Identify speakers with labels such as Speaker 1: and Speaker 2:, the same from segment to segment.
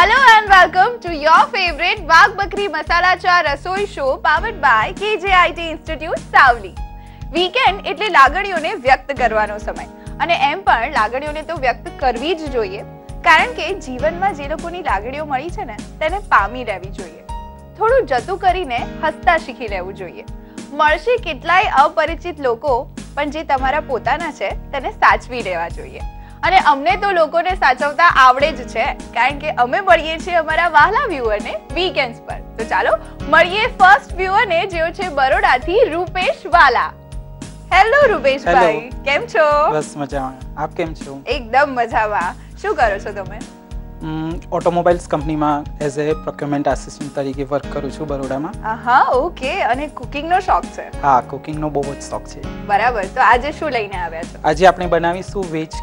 Speaker 1: and welcome to your favorite વાઘ બકરી મસાલા ચા રસોઈ show powered by KJIT Institute Savli weekend એટલે લાગણીઓને વ્યક્ત કરવાનો સમય. અને એમ પણ લાગણીઓને તો વ્યક્ત કરવી જ જોઈએ. કારણ કે જીવનમાં જે લોકોની લાગણીઓ મળી છે ને, તેને પામી રહેવી જોઈએ. થોડું જતું કરીને હસતા શીખી લેવું જોઈએ. મળશે કેટલાય અપરિચિત લોકો, પણ જે તમારા પોતાના છે, તેને સાચવી લેવા જોઈએ. અને અમને તો લોકોને સાચવતા આવડે જ છે. કારણ કે અમે મળીએ છીએ અમારા વહાલા વ્યુઅરને વીકેન્ડ્સ પર. તો ચાલો મળીએ ફર્સ્ટ વ્યુઅરને જેઓ છે બરોડાથી રૂપેશ વાલા. હેલો રૂપેશભાઈ. કેમ છો?
Speaker 2: બસ મજામાં. આપ કેમ છો?
Speaker 1: એકદમ મજામાં. શું કરો છો તમે?
Speaker 2: ઓટોમોબાઈલ્સ કંપનીમાં એઝ એ પ્રોક્યુરમેન્ટ આસિસ્ટન્ટ તરીકે વર્ક કરું છું બરોડામાં.
Speaker 1: હા ઓકે અને કુકિંગનો શોખ છે?
Speaker 2: હા કુકિંગનો બહુ જ શોખ છે.
Speaker 1: બરાબર. તો આજે શું લઈને આવ્યા છો?
Speaker 2: આજે આપણે બનાવીશું veg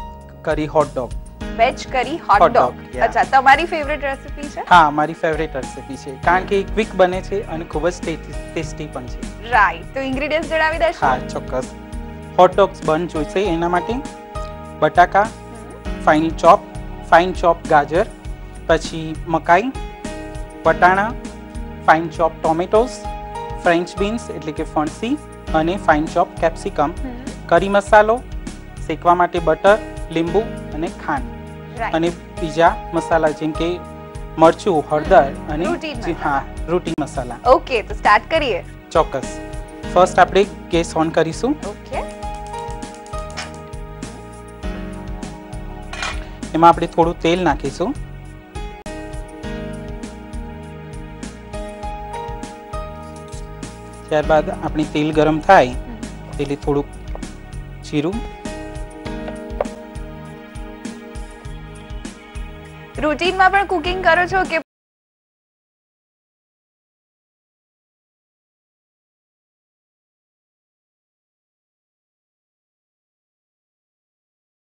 Speaker 2: curry hot dog
Speaker 1: veg curry hot dog અચ્છા તમારી ફેવરેટ રેસિપી છે?
Speaker 2: હા મારી ફેવરેટ રેસિપી છે. કારણ કે ક્વિક બને છે અને ખૂબ જ ટેસ્ટી પણ છે.
Speaker 1: રાઈટ તો ઇન્ગ્રેડિયન્ટ્સ જણાવી દેશો
Speaker 2: હા ચોક્કસ. હોટ ડોગ્સ બન જોઈશે એના માટે બટાકા ફાઇન ચોપ ફાઇન ચોપ ગાજર પછી મકાઈ વટાણા fine chop tomatoes french beans એટલે કે ફણસી અને ફાઇન ચોપ કેપ્સિકમ કરી મસાલો શેકવા માટે બટર લીંબુ અને ખાંડ. અને બીજા મસાલા જેમ કે મરચું હળદર અને હા રોટી મસાલા.
Speaker 1: ઓકે તો સ્ટાર્ટ કરીએ.
Speaker 2: ચોક્કસ. ફર્સ્ટ આપણે ગેસ ઓન કરીશું.
Speaker 1: ઓકે
Speaker 2: એમાં આપણે થોડું તેલ નાખીશું. ત્યારબાદ આપણી તેલ ગરમ થાય એટલે થોડુંક જીરું.
Speaker 1: રૂટીનમાં પણ કુકિંગ કરો છો કે